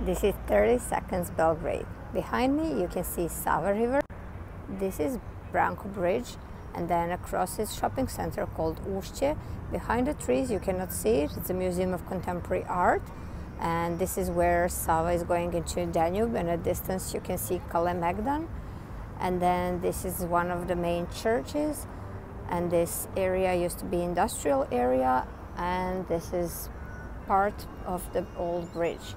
This is 30 seconds Belgrade. Behind me you can see Sava River. This is Branko Bridge and then across is shopping center called Ušće. Behind the trees you cannot see it. It's a museum of contemporary art and this is where Sava is going into Danube and at distance you can see Kalemegdan and then this is one of the main churches and this area used to be industrial area and this is part of the old bridge.